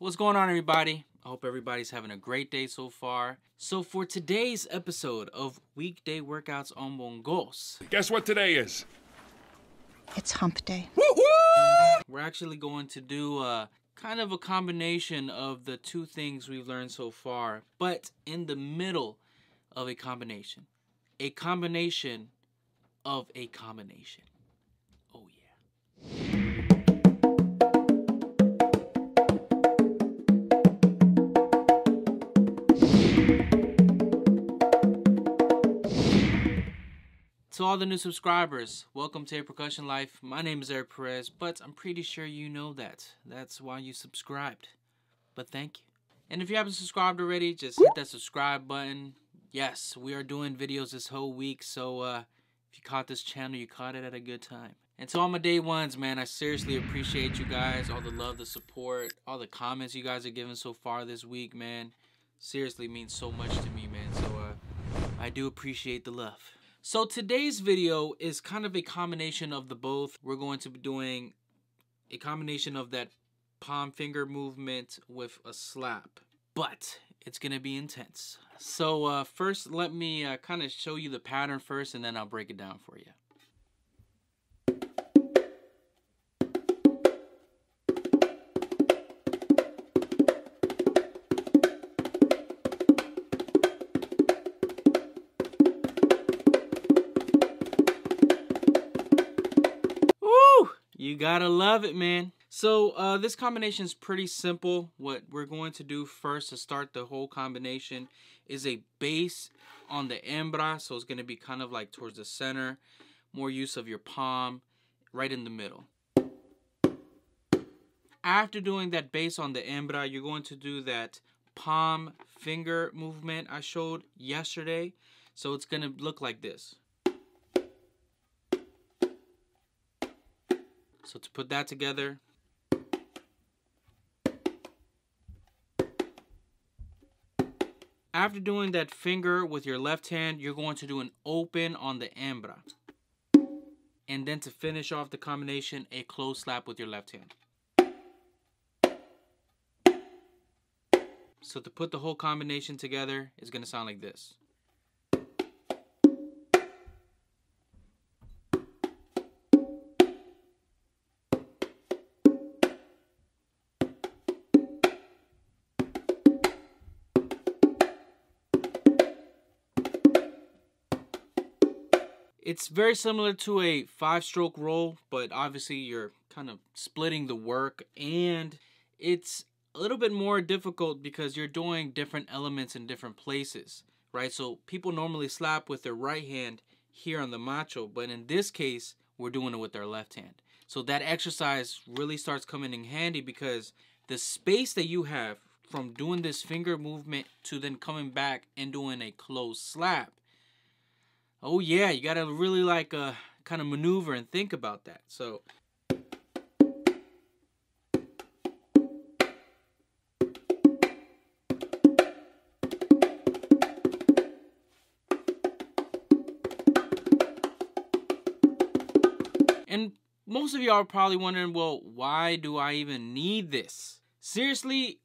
What's going on, everybody? I hope everybody's having a great day so far. So, for today's episode of Weekday Workouts on Bongos, Guess what today is? It's hump day. we're actually going to do a kind of a combination of the two things we've learned so far, but in the middle of a combination. A combination of a combination. Oh, yeah. To all the new subscribers, welcome to A Percussion Life. My name is Eric Perez, but I'm pretty sure you know that. That's why you subscribed. But thank you. And if you haven't subscribed already, just hit that subscribe button. Yes, we are doing videos this whole week, so uh, if you caught this channel, you caught it at a good time. And to all my day ones, man, I seriously appreciate you guys, all the love, the support, all the comments you guys are giving so far this week, man. Seriously means so much to me, man. So uh, I do appreciate the love. So today's video is kind of a combination of the both. We're going to be doing a combination of that palm finger movement with a slap, but it's gonna be intense. So uh, first, let me uh, kind of show you the pattern first, and then I'll break it down for you. You gotta love it, man. So uh, this combination is pretty simple. What we're going to do first to start the whole combination is a base on the hembra. So it's gonna be kind of like towards the center. More use of your palm right in the middle. After doing that base on the hembra, you're going to do that palm finger movement I showed yesterday. So it's gonna look like this. So to put that together, after doing that finger with your left hand, you're going to do an open on the hembra. And then to finish off the combination, a close slap with your left hand. So to put the whole combination together, it's going to sound like this. It's very similar to a five stroke roll, but obviously you're kind of splitting the work and it's a little bit more difficult because you're doing different elements in different places, right? So people normally slap with their right hand here on the macho, but in this case, we're doing it with our left hand. So that exercise really starts coming in handy because the space that you have from doing this finger movement to then coming back and doing a close slap Oh yeah, you gotta really like uh kind of maneuver and think about that. So And most of y'all are probably wondering, well, why do I even need this? Seriously,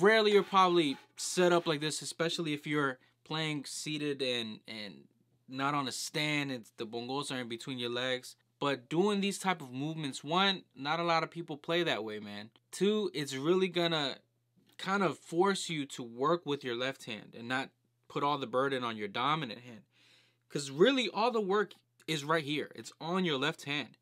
rarely you're probably set up like this, especially if you're playing seated and and not on a stand. It's the bongos are in between your legs. But doing these type of movements, one, not a lot of people play that way, man. Two, it's really gonna kind of force you to work with your left hand and not put all the burden on your dominant hand. Cause really all the work is right here. It's on your left hand.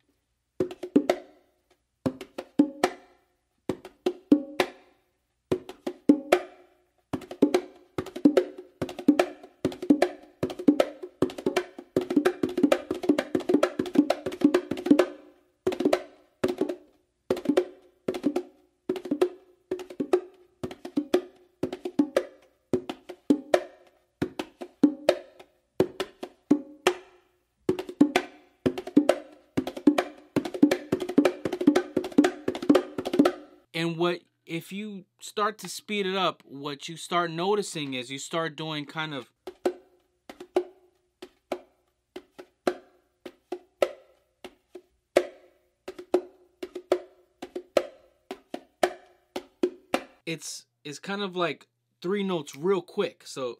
And what if you start to speed it up, what you start noticing is you start doing kind of it's it's kind of like three notes real quick. So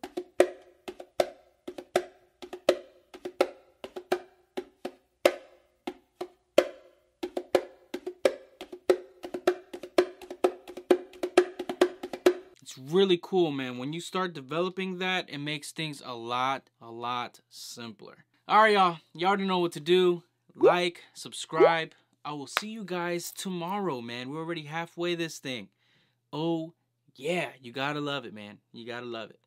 really cool, man. When you start developing that, it makes things a lot, a lot simpler. All right, y'all. Y'all already know what to do. Like, subscribe. I will see you guys tomorrow, man. We're already halfway this thing. Oh, yeah. You gotta love it, man. You gotta love it.